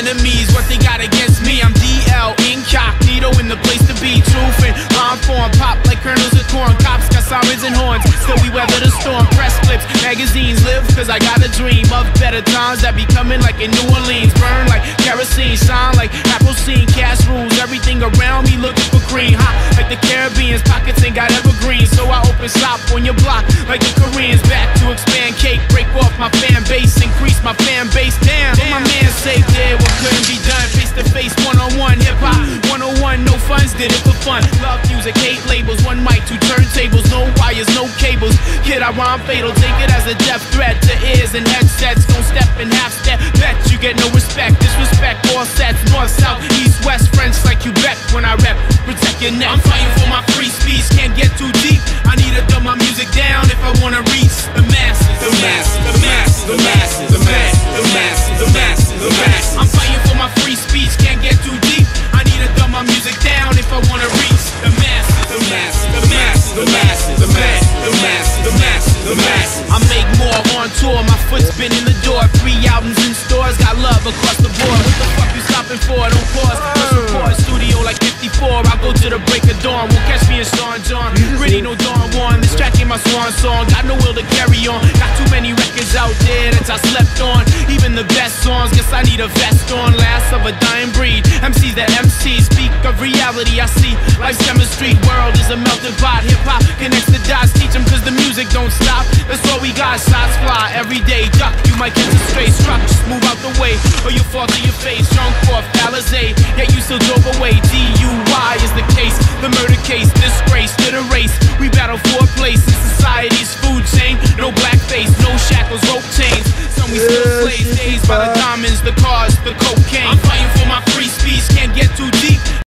enemies, what they got against me. I'm DL, incognito in the place to be. Truth and rhyme form, pop like kernels of corn. Cops got sirens and horns, still we weather the storm. Press clips, magazines live, cause I got a dream of better times that be coming like in New Orleans. Burn like kerosene, shine like apple scene. Cash rules, everything around me looking for green. Hot like the Caribbean's, pockets ain't got evergreen. So I open shop on your block like the Koreans. Back to expand cake, break off my fan base, increase my fan base to face, one on one, hip hop 101. No funds, did it for fun. Love music, hate labels, one mic, two turntables, no wires, no cables. Kid, I rhyme fatal, take it as a death threat to ears and headsets. Don't step in half step, bet you get no respect. Disrespect all sets, north, south, east, west, French like you bet when I rep. Protect your neck. I'm fighting for my free speech, can't get too deep. I need to dumb my music down if I wanna reach the masses. Tour, my foot's been in the door. Three albums in stores, got love across the board. What the fuck you stopping for? Don't pause. Let's record studio like 54. I go to the break of dawn. Won't catch me in Sean John. Really no Dawn One. This track ain't my swan song. Got no will to carry on. Got too many records out there that I slept on. Even the best songs, guess I need a vest on. Last of a dying breed. MCs that MC speak of reality. I see life's chemistry. World is a melting pot. Hip hop connects the dots. Teach them cause the music don't stop. That's all we got. Shots way, or you fall to your face. Drunk off Alizé, yet you still drove away. DUI is the case, the murder case, disgrace to the race. We battle for a place in society's food chain. No blackface, no shackles, rope chains. Some we still yeah, slave days by the